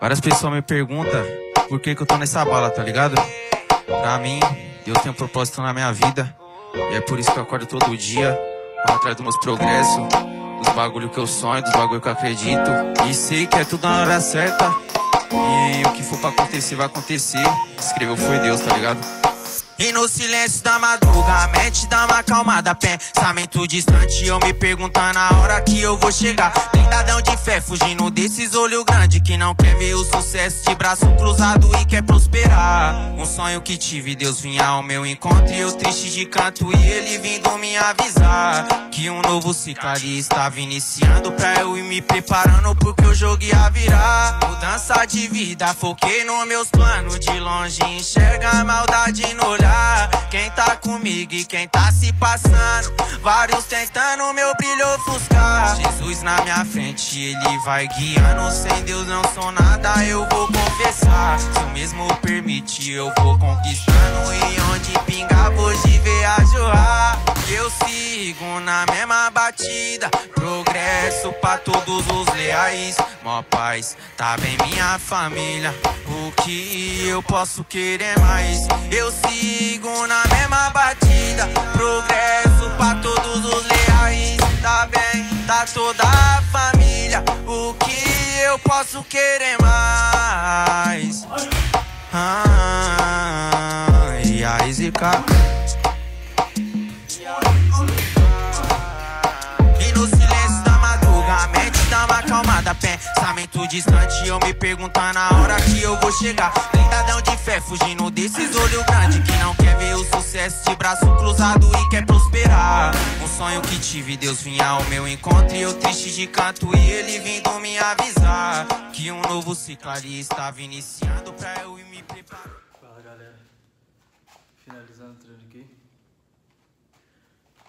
Várias pessoas me perguntam por que, que eu tô nessa bala, tá ligado? Pra mim, Deus tem um propósito na minha vida. E é por isso que eu acordo todo dia, atrás dos meus progressos, dos bagulho que eu sonho, dos bagulho que eu acredito. E sei que é tudo na hora certa. E o que for pra acontecer, vai acontecer. Escreveu foi Deus, tá ligado? E no silêncio da madruga, a mente dá uma acalmada. Pensamento distante, eu me perguntando a hora que eu vou chegar. Tentadão de fé, fugindo desses olhos grandes Que não quer ver o sucesso de braço cruzado e quer prosperar. Um sonho que tive, Deus vinha ao meu encontro. E eu triste de canto e ele vindo me avisar Que um novo ciclo estava iniciando Pra eu ir me preparando porque o jogo ia virar. Mudança de vida, foquei nos meus planos. De longe enxerga a maldade no olhar quem tá comigo e quem tá se passando. Vários tentando meu brilho ofuscar. Jesus na minha frente, ele vai guiando. Sem Deus não sou nada, eu vou confessar. Se o mesmo permite, eu vou conquistando. E onde pingar, hoje ver a jorrar. Eu sigo na mesma batida. Progresso pra todos os leais. Mó paz, tá bem minha família. O que eu posso querer mais? Eu sigo na mesma batida. Progresso pra todos os leais. Tá bem, tá toda a família. O que eu posso querer mais? Ah, e aí, Zica? Pensamento distante, eu me perguntando na hora que eu vou chegar. Tentadão de fé, fugindo desses olhos grandes que não quer ver o sucesso de braço cruzado e quer prosperar. Um sonho que tive, Deus vinha ao meu encontro e eu triste de canto e ele vindo me avisar que um novo ciclo ali estava iniciando pra eu me preparar. Fala galera, finalizando o treino aqui.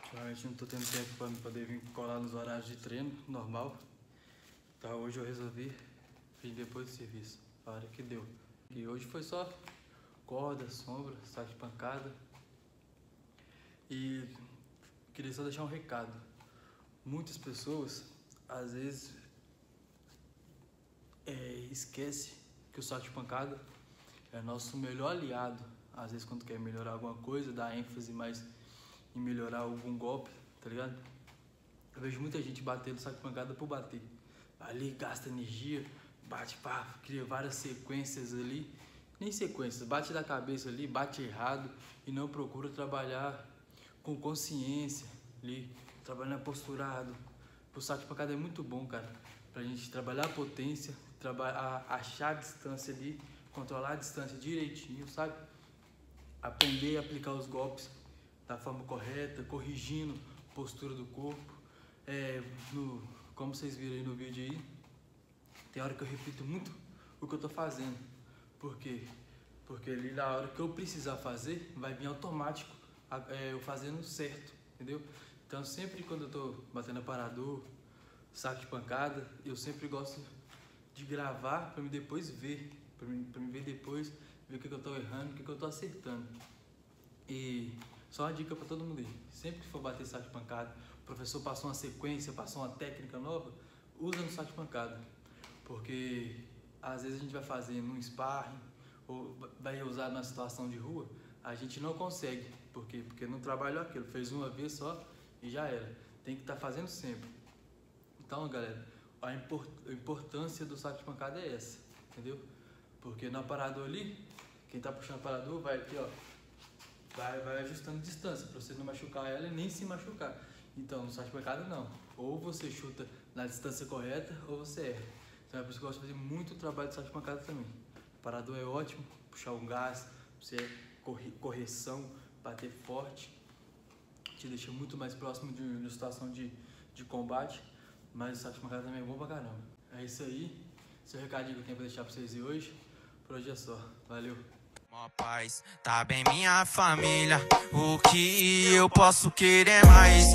Ultimamente não tô tendo tempo pra poder vir colar nos horários de treino normal. Tá, hoje eu resolvi vir depois do serviço, a que deu. E hoje foi só corda, sombra, saco de pancada. E queria só deixar um recado. Muitas pessoas, às vezes, é, esquece que o saco de pancada é nosso melhor aliado. Às vezes quando quer melhorar alguma coisa, dá ênfase mais em melhorar algum golpe, tá ligado? Eu vejo muita gente batendo saco de pancada por bater ali gasta energia, bate, pá, cria várias sequências ali, nem sequências, bate da cabeça ali, bate errado e não procura trabalhar com consciência ali, trabalhando posturado. O saco de pancada é muito bom, cara, pra gente trabalhar a potência, trabalhar, achar a distância ali, controlar a distância direitinho, sabe? Aprender a aplicar os golpes da forma correta, corrigindo a postura do corpo. É, no, como vocês viram aí no vídeo aí, tem hora que eu repito muito o que eu tô fazendo. Por quê? Porque ali na hora que eu precisar fazer, vai vir automático é, eu fazendo certo, entendeu? Então sempre quando eu tô batendo aparador, saco de pancada, eu sempre gosto de gravar para me depois ver, para me, pra ver depois, ver o que, que eu tô errando, o que, que eu tô acertando. E só uma dica para todo mundo aí, sempre que for bater de pancada, o professor passou uma sequência, passou uma técnica nova, usa no de pancada. Porque às vezes a gente vai fazer num sparring ou vai usar na situação de rua, a gente não consegue. Por quê? Porque não trabalhou aquilo, fez uma vez só e já era. Tem que estar tá fazendo sempre. Então, galera, a, import a importância do saco de pancada é essa, entendeu? Porque no aparador ali, quem tá puxando o aparador vai aqui, ó, vai, vai ajustando distância para você não machucar ela e nem se machucar. Então, no de pancada não. Ou você chuta na distância correta ou você erra. Então é por isso que eu gosto de fazer muito trabalho de de pancada também. Parador é ótimo, puxar um gás, você correção, bater forte, te deixa muito mais próximo de uma situação de, de combate, mas o de pancada também é bom pra caramba. É isso aí, o recadinho que eu tenho pra deixar pra vocês hoje. Por hoje é só, valeu! Mó paz, tá bem minha família, o que eu posso querer mais?